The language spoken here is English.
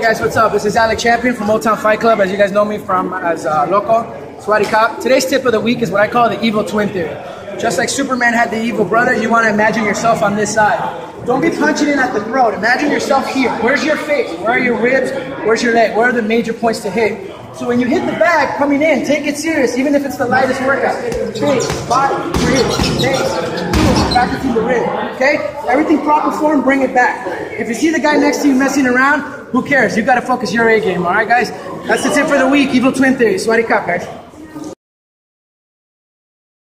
guys, what's up? This is Alec Champion from Old Town Fight Club, as you guys know me from as uh, Loco, Sweaty Cop. Today's tip of the week is what I call the evil twin theory. Just like Superman had the evil brother, you want to imagine yourself on this side. Don't be punching in at the throat. Imagine yourself here. Where's your face? Where are your ribs? Where's your leg? Where are the major points to hit? So when you hit the bag coming in, take it serious, even if it's the lightest workout. Face, body, ribs, face, back into the rib. Okay? Everything proper form, bring it back. If you see the guy next to you messing around, who cares? You gotta focus your A game, alright guys? That's tip for the week, Evil Twin Theory. Sweaty guys.